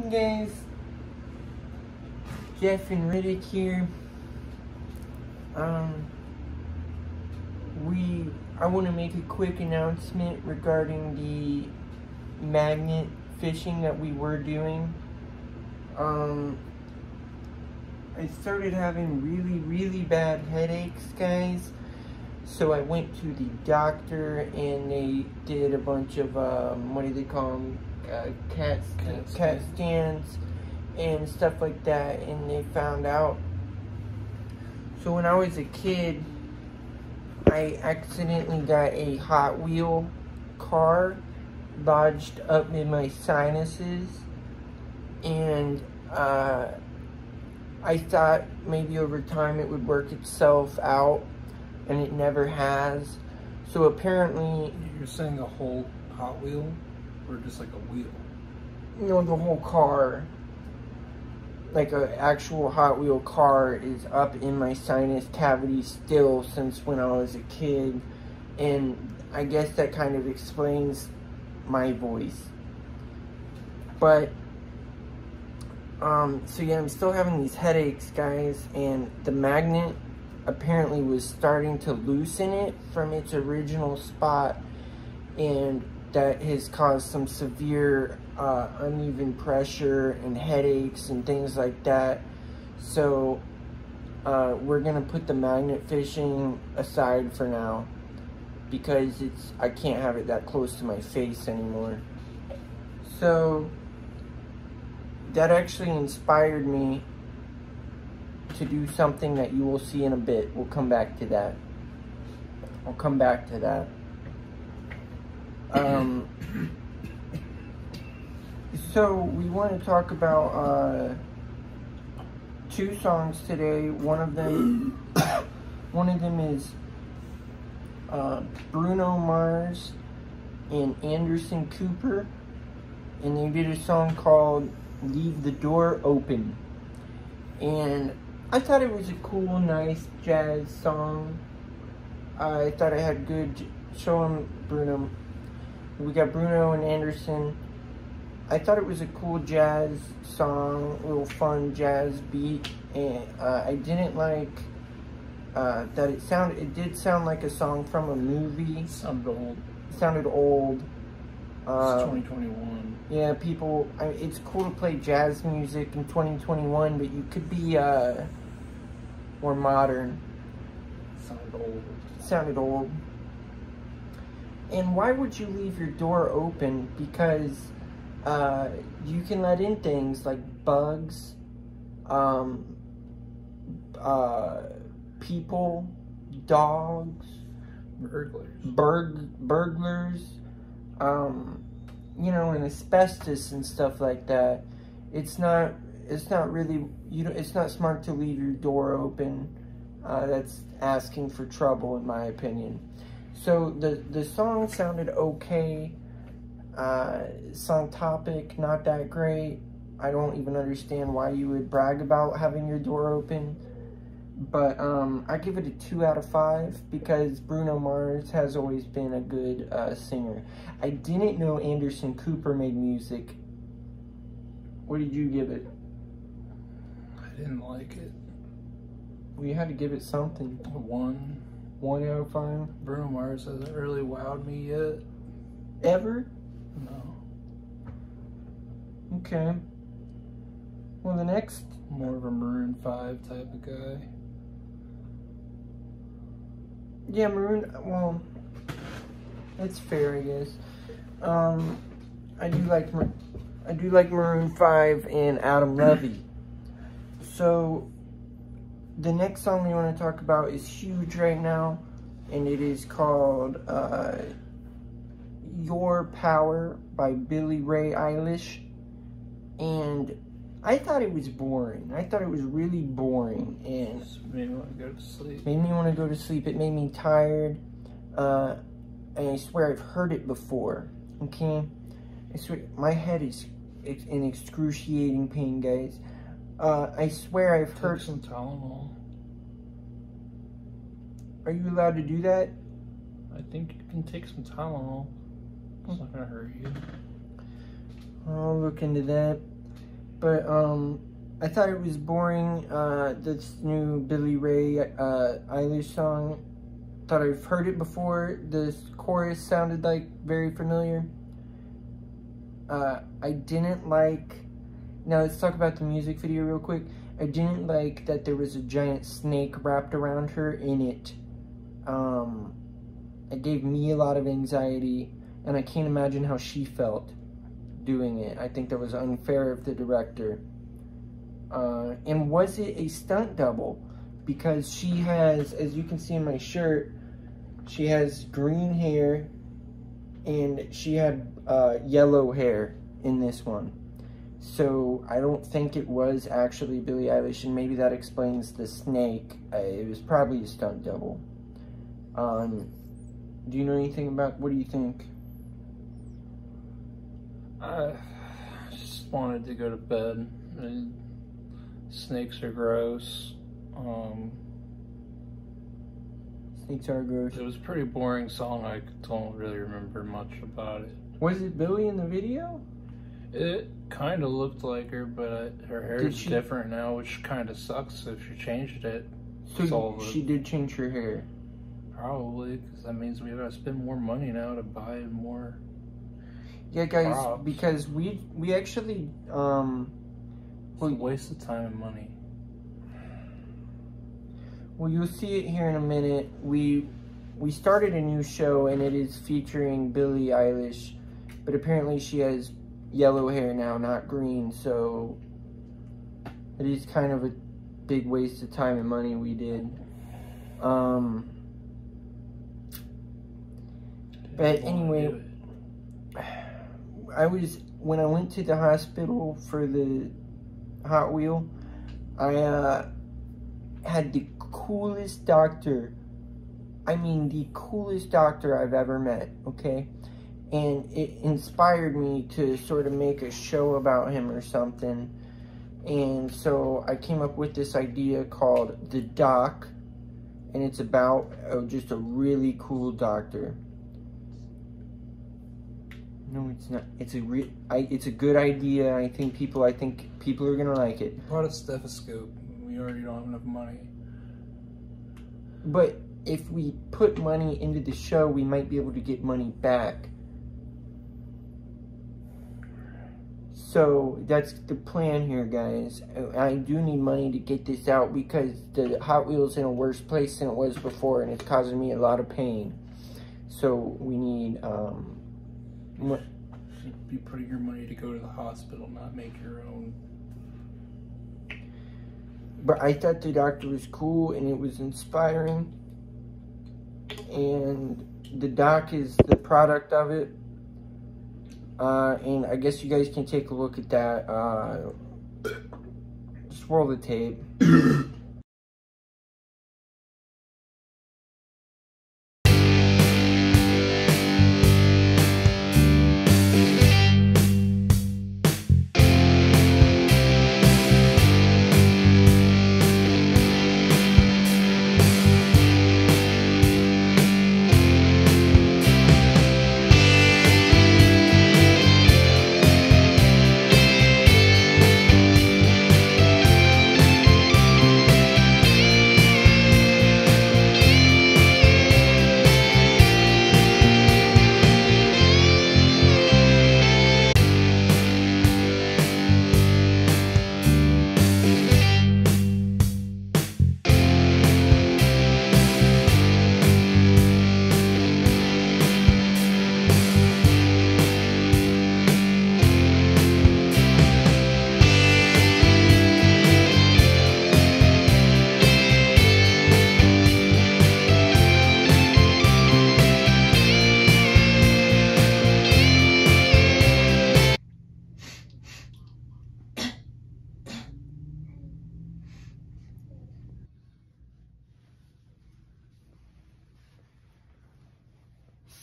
guys, Geoff and Riddick here. Um, we, I want to make a quick announcement regarding the magnet fishing that we were doing. Um, I started having really, really bad headaches, guys. So I went to the doctor and they did a bunch of, um, what do they call them? Uh, CAT, CAT CAT scan. and stuff like that. And they found out. So when I was a kid, I accidentally got a Hot Wheel car lodged up in my sinuses. And, uh, I thought maybe over time it would work itself out, and it never has. So apparently, You're saying a whole Hot Wheel, or just like a wheel? you know, the whole car, like an actual Hot Wheel car, is up in my sinus cavity still since when I was a kid. And I guess that kind of explains my voice. But Um, so yeah, I'm still having these headaches, guys, and the magnet apparently was starting to loosen it from its original spot, and that has caused some severe uh, uneven pressure and headaches and things like that. So uh, we're gonna put the magnet fishing aside for now because it's I can't have it that close to my face anymore. So that actually inspired me to do something that you will see in a bit. We'll come back to that. I'll come back to that. Um, so we want to talk about uh, two songs today. One of them, one of them is uh, Bruno Mars and Anderson Cooper, and they did a song called "Leave the Door Open," and I thought it was a cool, nice jazz song. I thought it had good. Show 'em Bruno. We got Bruno and Anderson. I thought it was a cool jazz song, little fun jazz beat, and uh, I didn't like uh, that it sounded. It did sound like a song from a movie. Sounded old. It sounded old. It's Uh, 2021. yeah, people. I, it's cool to play jazz music in 2021, but you could be uh, more modern. Sounded old. It sounded old. And why would you leave your door open? Because uh, you can let in things like bugs, um, uh, people, dogs, Burglars. burg- burglars, um, you know, and asbestos and stuff like that. It's not. It's not really. You know. It's not smart to leave your door open. Uh, that's asking for trouble, in my opinion. So the the song sounded okay. Uh, song topic not that great. I don't even understand why you would brag about having your door open. But um, I give it a two out of five because Bruno Mars has always been a good uh, singer. I didn't know Anderson Cooper made music. What did you give it? I didn't like it. We had to give it something. A one. One out of five. Bruno Mars hasn't really wowed me yet. Ever? No. Okay. Well, the next. More of a Maroon 5 type of guy. Yeah, Maroon. Well, that's fair, I guess. Um, I do like. Mar- I do like Maroon Five and Adam Levy. So, the next song we want to talk about is huge right now, and it is called uh, "Your Power" by Billy Ray Eilish. And I thought it was boring. I thought it was really boring, and Just made me want to go to sleep. made me want to go to sleep. It made me tired. Uh, and I swear I've heard it before. Okay? I swear, my head is in excruciating pain, guys. Uh, I swear I've Take heard. some Tylenol. Are you allowed to do that? I think you can take some Tylenol. It's not gonna hurt you. I'll look into that. But um, I thought it was boring. Uh, this new Billy Ray uh, Eilish song. Thought I've heard it before. The chorus sounded like very familiar. Uh, I didn't like. Now let's talk about the music video real quick. I didn't like that there was a giant snake wrapped around her in it. Um, it gave me a lot of anxiety, and I can't imagine how she felt doing it. I think that was unfair of the director. Uh, and was it a stunt double? Because she has, as you can see in my shirt, she has green hair and she had uh, yellow hair in this one. So I don't think it was actually Billie Eilish, and maybe that explains the snake. Uh, it was probably a stunt double. Um, do you know anything about, what do you think? I just wanted to go to bed. Snakes are gross. Um, Snakes are gross. it was a pretty boring song. I don't really remember much about it. Was it Billie in the video? It kind of looked like her, but her hair Did is she- different now, which kind of sucks if she changed it. So Solve it. she did change her hair. Probably, because that means we gotta spend more money now to buy more. Yeah, guys, Props. because we we actually um It's a waste of time and money. well you'll see it here in a minute. We we started a new show and it is featuring Billie Eilish, but apparently she has yellow hair now, not green, so it is kind of a big waste of time and money we did. Um But anyway. I was when I went to the hospital for the Hot Wheel. I uh, had the coolest doctor. I mean, the coolest doctor I've ever met. Okay, and it inspired me to sort of make a show about him or something. And so I came up with this idea called the Doc, and it's about uh, just a really cool doctor. No, it's not. It's a re- I, It's a good idea. I think people. I think people are gonna like it. Bought a stethoscope. We already don't have enough money. But if we put money into the show, we might be able to get money back. So that's the plan here, guys. I do need money to get this out because the Hot Wheels in a worse place than it was before, and it's causing me a lot of pain. So we need um, You'd be putting your money to go to the hospital, not make your own. But I thought the doctor was cool and it was inspiring. And the doc is the product of it. Uh, and I guess you guys can take a look at that. Uh, roll the tape.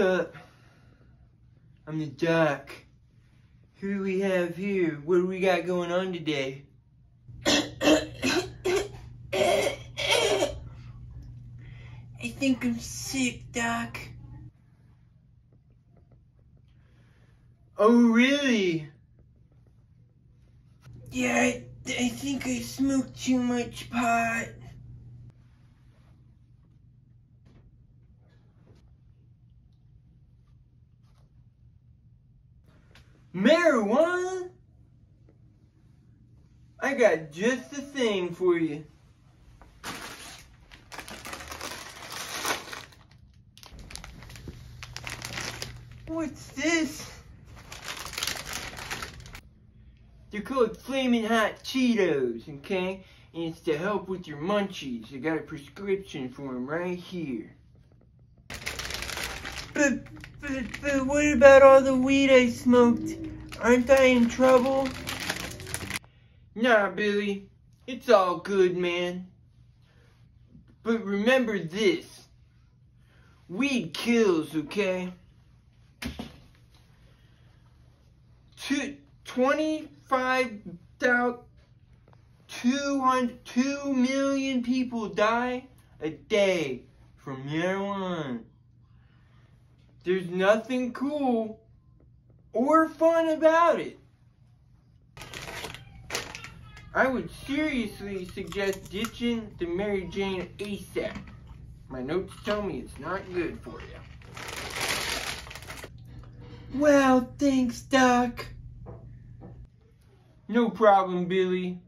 I'm the doc. Who do we have here? What do we got going on today? I think I'm sick, Doc. Oh, really? Yeah, I, I think I smoked too much pot. Marijuana? I got just the thing for you. What's this? They're called Flaming Hot Cheetos, okay? And it's to help with your munchies. I got a prescription for them right here. But, but what about all the weed I smoked? Aren't I in trouble? Nah, Billie. It's all good, man. But remember this. Weed kills, okay? Two, 25,000, 200, 2 million people die a day from marijuana. There's nothing cool or fun about it. I would seriously suggest ditching the Mary Jane ASAP. My notes tell me it's not good for you. Well, thanks, Doc. No problem, Billie.